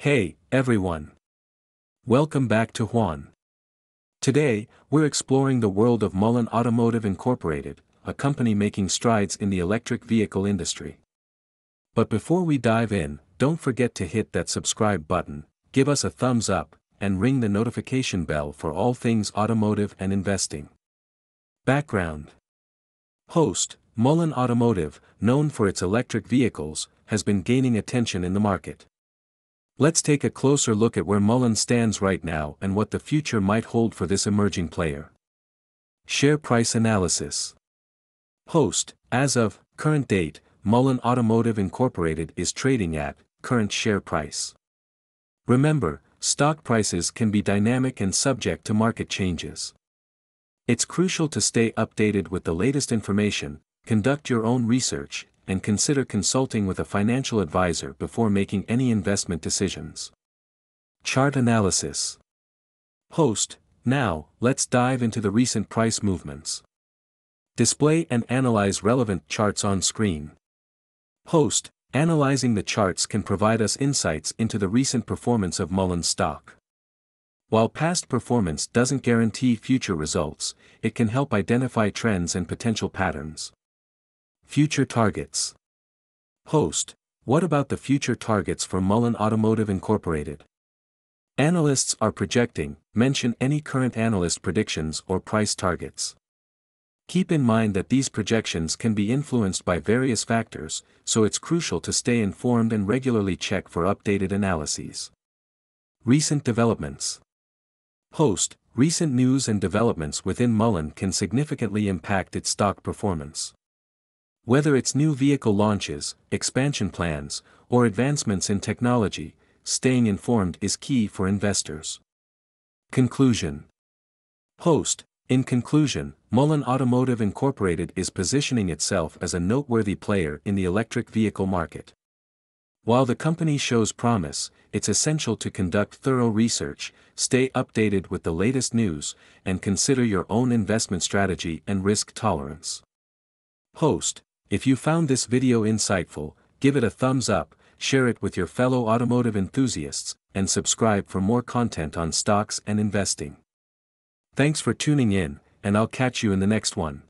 Hey, everyone. Welcome back to Juan. Today, we're exploring the world of Mullen Automotive Incorporated, a company making strides in the electric vehicle industry. But before we dive in, don't forget to hit that subscribe button, give us a thumbs up, and ring the notification bell for all things automotive and investing. Background Host Mullen Automotive, known for its electric vehicles, has been gaining attention in the market. Let's take a closer look at where Mullen stands right now and what the future might hold for this emerging player. Share Price Analysis Host, as of, current date, Mullen Automotive Incorporated is trading at, current share price. Remember, stock prices can be dynamic and subject to market changes. It's crucial to stay updated with the latest information, conduct your own research, and consider consulting with a financial advisor before making any investment decisions. Chart Analysis Host, now, let's dive into the recent price movements. Display and analyze relevant charts on screen. Host, analyzing the charts can provide us insights into the recent performance of Mullen stock. While past performance doesn't guarantee future results, it can help identify trends and potential patterns. Future targets. Host, what about the future targets for Mullen Automotive Incorporated? Analysts are projecting, mention any current analyst predictions or price targets. Keep in mind that these projections can be influenced by various factors, so it's crucial to stay informed and regularly check for updated analyses. Recent developments. Host, recent news and developments within Mullen can significantly impact its stock performance. Whether it's new vehicle launches, expansion plans, or advancements in technology, staying informed is key for investors. Conclusion Host, in conclusion, Mullen Automotive Incorporated is positioning itself as a noteworthy player in the electric vehicle market. While the company shows promise, it's essential to conduct thorough research, stay updated with the latest news, and consider your own investment strategy and risk tolerance. Host, if you found this video insightful, give it a thumbs up, share it with your fellow automotive enthusiasts, and subscribe for more content on stocks and investing. Thanks for tuning in, and I'll catch you in the next one.